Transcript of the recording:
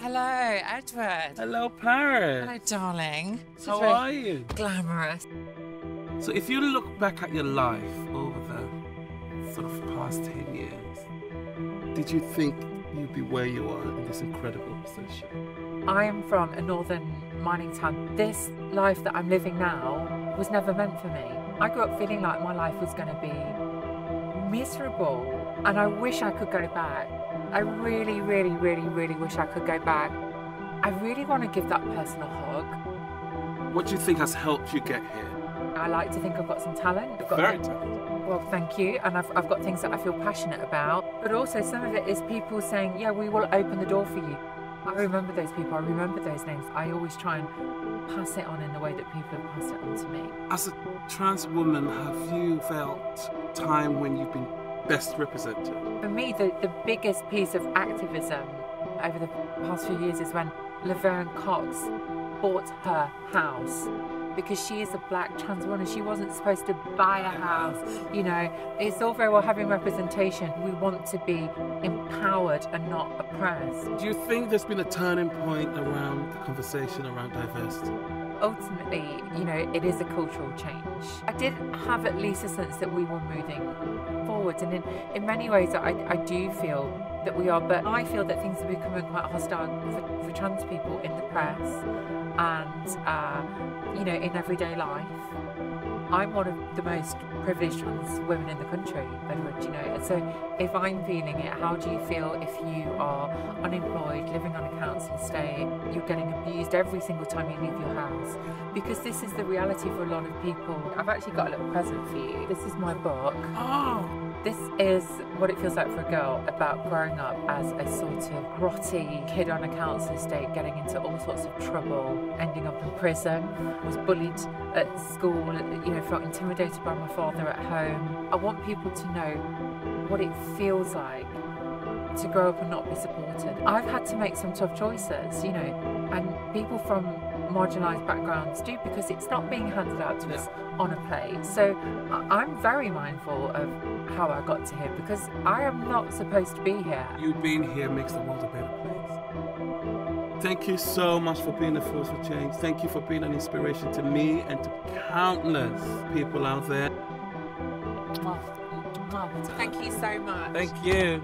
Hello, Edward. Hello, Paris. Hello, darling. This How are you? Glamorous. So, if you look back at your life over the sort of past 10 years, did you think you'd be where you are in this incredible position? I am from a northern mining town. This life that I'm living now was never meant for me. I grew up feeling like my life was going to be miserable and I wish I could go back. I really, really, really, really wish I could go back. I really want to give that person a hug. What do you think has helped you get here? I like to think I've got some talent. I've got Very talented. Well, thank you. And I've, I've got things that I feel passionate about. But also, some of it is people saying, yeah, we will open the door for you. I remember those people. I remember those names. I always try and pass it on in the way that people have passed it on to me. As a trans woman, have you felt time when you've been best represented? For me, the, the biggest piece of activism over the past few years is when Laverne Cox bought her house because she is a black trans woman. She wasn't supposed to buy a house. You know, it's all very well having representation. We want to be empowered and not oppressed. Do you think there's been a turning point around the conversation around diversity? Ultimately, you know, it is a cultural change. I did have at least a sense that we were moving forwards, and in, in many ways, I, I do feel that we are, but I feel that things are becoming quite hostile for, for trans people in the press and, uh, you know, in everyday life. I'm one of the most privileged trans women in the country, Edward, you know. So if I'm feeling it, how do you feel if you are unemployed, living on a council estate, you're getting abused every single time you leave your house? Because this is the reality for a lot of people. I've actually got a little present for you. This is my book. Oh, This is what it feels like for a girl about growing up as a sort of grotty kid on a council estate, getting into all sorts of trouble, ending up in prison, was bullied at school, you know, felt intimidated by my father at home. I want people to know what it feels like to grow up and not be supported. I've had to make some tough choices, you know, and people from marginalised backgrounds do because it's not being handed out to us on a plate. So I'm very mindful of how I got to here because I am not supposed to be here. you being here makes the world a better place. Thank you so much for being a force for change. Thank you for being an inspiration to me and to countless people out there. Thank you so much. Thank you.